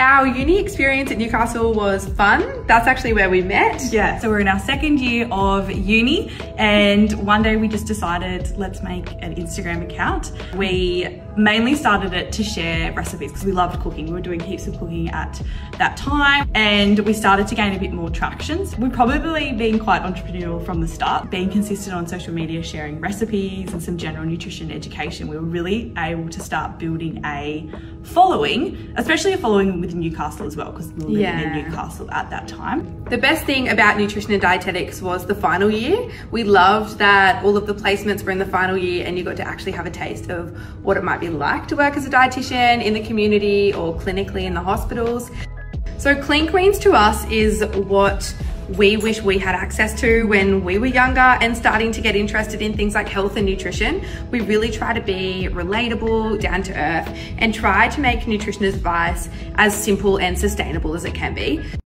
Our uni experience at Newcastle was fun. That's actually where we met. Yeah, so we're in our second year of uni and one day we just decided let's make an Instagram account. We mainly started it to share recipes because we loved cooking. We were doing heaps of cooking at that time and we started to gain a bit more traction. We've probably been quite entrepreneurial from the start, being consistent on social media, sharing recipes and some general nutrition education. We were really able to start building a following, especially a following with Newcastle as well because we were living Yeah. in Newcastle at that time. The best thing about nutrition and dietetics was the final year. We loved that all of the placements were in the final year and you got to actually have a taste of what it might be like to work as a dietitian in the community or clinically in the hospitals. So Clean Kweens to us is what we wish we had access to when we were younger and starting to get interested in things like health and nutrition. We really try to be relatable, down to earth, and try to make nutrition advice as simple and sustainable as it can be.